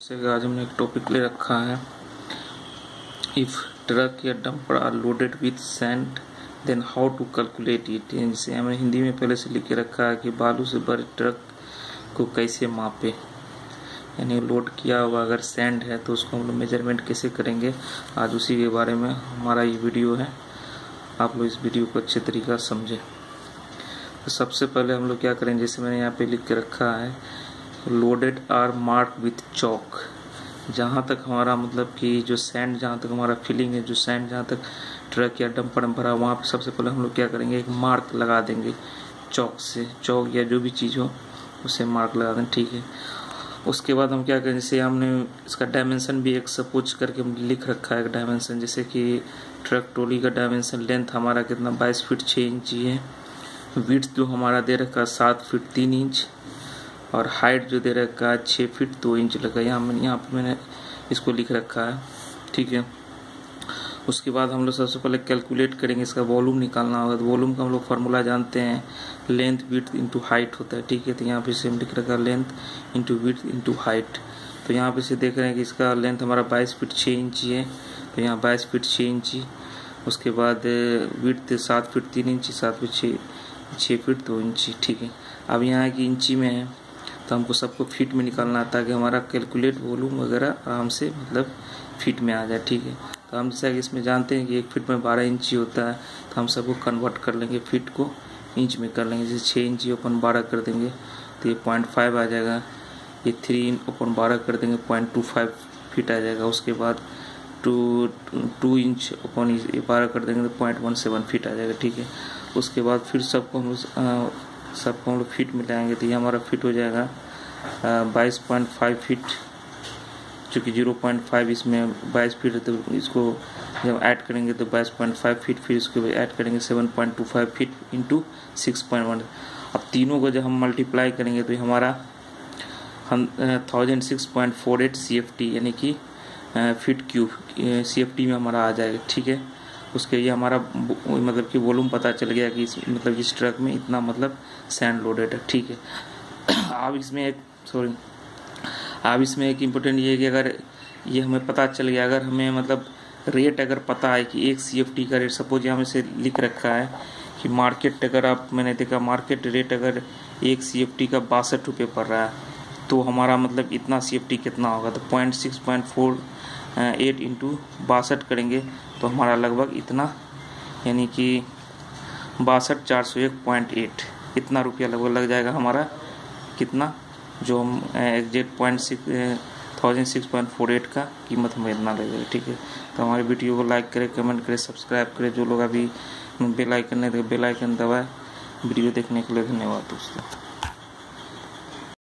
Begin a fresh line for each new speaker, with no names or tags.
आज हमने एक टॉपिक ले रखा है। इफ़ ट्रक या dumper are loaded with sand then how to calculate it जैसे हमने हिंदी में पहले से लिख के रखा है कि बालू से भरे ट्रक को कैसे मापे। यानी लोड किया हुआ अगर सैंड है तो उसको हम लोग मेज़रमेंट कैसे करेंगे? आज उसी के बारे में हमारा ये वीडियो है। आप लोग इस वीडियो को अच्छे तरीका समझें। तो सबसे पहले हम लोग क्या करेंगे जैसे मैंने यहाँ पे लिख के रखा है loaded are mark with chalk जहाँ तक हमारा मतलब कि जो सैंड जहाँ तक हमारा फिलिंग है, जो सैंड जहाँ तक ट्रक या डंपर में भरा वहाँ पर सबसे पहले हम लोग क्या करेंगे? एक मार्क लगा देंगे चौक से। चौक या जो भी चीज़ हो, उसे मार्क लगा दें, ठीक है? उसके बाद हम क्या करें? जैसे हमने इसका डायमेंशन भी एक सपोज़ करके लिख रखा है एक डायमेंशन जैसे कि ट्रक ट्रोली का डायमेंशन लेंथ हमारा कितना? बाईस फीट छः इंची है विथ जो हमारा दे रखा है सात फीट तीन इंच और हाइट जो दे रखा है छः फीट दो इंच लगा यहाँ मैंने यहाँ पर मैंने इसको लिख रखा है। ठीक है। उसके बाद हम लोग सबसे पहले कैलकुलेट करेंगे इसका वॉल्यूम निकालना होगा। तो वॉल्यूम का हम लोग फार्मूला जानते हैं। लेंथ विथ इंटू हाइट होता है। ठीक है। तो यहाँ पे से लिख रखा है। Length into width into height तो यहाँ पे से देख रहे हैं कि इसका लेंथ हमारा बाईस फीट छः इंची है तो यहाँ बाईस फीट छः इंची उसके बाद विथ सात फीट तीन इंची सात फीट छः छः फीट दो इंची ठीक है। अब यहाँ की इंची में है। तो हमको सबको फीट में निकालना आता है कि हमारा कैलकुलेट वॉल्यूम वगैरह आराम से मतलब फीट में आ जाए, ठीक है? तो हम जैसा इसमें जानते हैं कि एक फीट में बारह इंची होता है तो हम सबको कन्वर्ट कर लेंगे फीट को इंच में कर लेंगे। जैसे छः इंची ओपन बारह कर देंगे तो ये पॉइंट फाइव आ जाएगा। ये थ्री ओपन बारह कर देंगे पॉइंट टू फाइव फीट आ जाएगा। उसके बाद टू टू इंच ओपन बारह कर देंगे तो पॉइंट वन सेवन फीट आ जाएगा, ठीक है? उसके बाद फिर सबको हम सबको हम लोग फिट में तो ये हमारा फिट हो जाएगा। बाईस पॉइंट फाइव फीट चूँकि ज़ीरो पॉइंट फाइव इसमें बाईस फीट है तो इसको जब ऐड करेंगे तो बाईस पॉइंट फाइव फीट फिर इसको ऐड करेंगे seven point two five feet into six point one अब तीनों को जब हम मल्टीप्लाई करेंगे तो हमारा हम thousand six point four eight C F T यानी कि feet cube C F T में हमारा आ जाएगा, ठीक है? उसके लिए हमारा मतलब कि वॉल्यूम पता चल गया कि इस मतलब इस ट्रक में इतना मतलब सैंड लोडेड है। ठीक है। अब इसमें एक सॉरी अब इसमें एक इम्पोर्टेंट ये है कि अगर ये हमें पता चल गया, अगर हमें मतलब रेट अगर पता है कि एक सीएफटी का रेट सपोज़ यहाँ से लिख रखा है कि मार्केट अगर आप, मैंने देखा मार्केट रेट अगर एक सीएफटी का बासठ रुपये पड़ रहा है तो हमारा मतलब इतना सीएफटी कितना होगा? तो point six point four eight into बासठ करेंगे तो हमारा लगभग इतना, यानी कि बासठ चार सौ एक पॉइंट एट इतना रुपया लगभग लग जाएगा हमारा, कितना? जो हम exact point six thousand six point four eight का कीमत हमें इतना लगेगा ठीक है? तो हमारे वीडियो को लाइक करें कमेंट करें सब्सक्राइब करें, जो लोग अभी बेल आइकन नहीं बेल आइकन दबाए, वीडियो देखने के लिए धन्यवाद दोस्तों।